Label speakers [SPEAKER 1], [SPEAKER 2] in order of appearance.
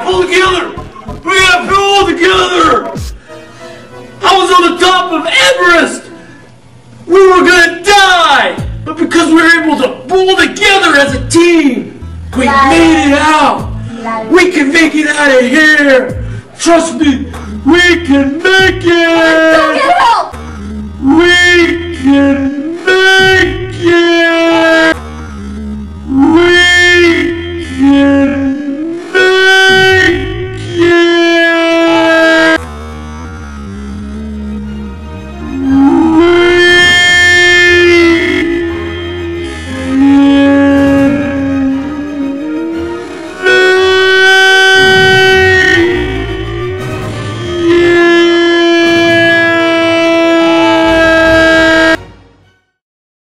[SPEAKER 1] Pull together! We gotta pull together! I was on the top of Everest! We were gonna die! But because we were able to pull together as a team, we made it out! We can make it out of here! Trust me, we can make
[SPEAKER 2] Go
[SPEAKER 1] it!
[SPEAKER 2] get help!
[SPEAKER 1] We can make it!